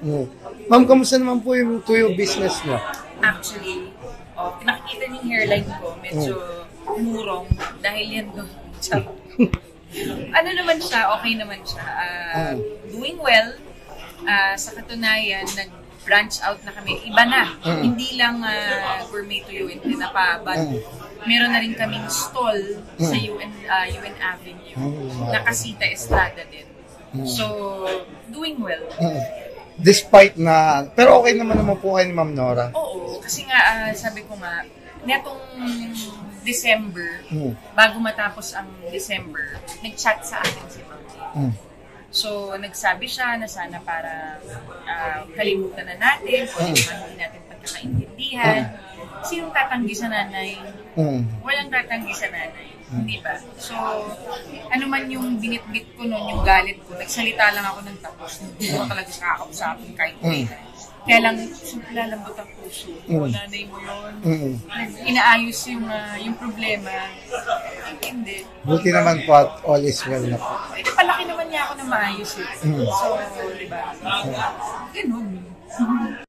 Mm. Ma'am, kamusta naman po yung tuyo business niyo? Actually, oh, nakikita niyo yung hairline ko, medyo umurong dahil yan doon. ano naman siya, okay naman siya. Ah, Mm. Doing well. Ah, sa katunayan, nag-branch out na kami. Iba na. Mm. Hindi lang ah, gourmet to UN Tinapa, but Mm. meron na rin kaming stall sa Mm. UN, ah, UN Avenue. Mm. Nakasita Estrada din. Mm. So, doing well. Mm. Despite na, pero okay naman naman po kayo ni Ma'am Nora. Oo, kasi nga, ah, sabi ko nga, netong December, Mm. bago matapos ang December, nag-chat sa akin si Ma'am. Mm. So, nagsabi siya na sana para ah, kalimutan na natin kung ano man hindi natin pagkakaintindihan. Sinong tatanggi sa nanay? Mm. Walang tatanggi sa nanay. Di ba? So, ano man yung binitbit ko noon, yung galit ko, nagsalita lang ako ng tapos. Hindi ko talaga siya kakausapin kahit Mm. Kaya lang, siyempre lalambot ang puso. Mm. Nanay mo yun. Mm. Inaayos yung, ah, yung problema. Hindi. Buti naman po at all is well na po. Eh, palaki naman niya ako na maayos eh. Mm. So, di ba? Ganun.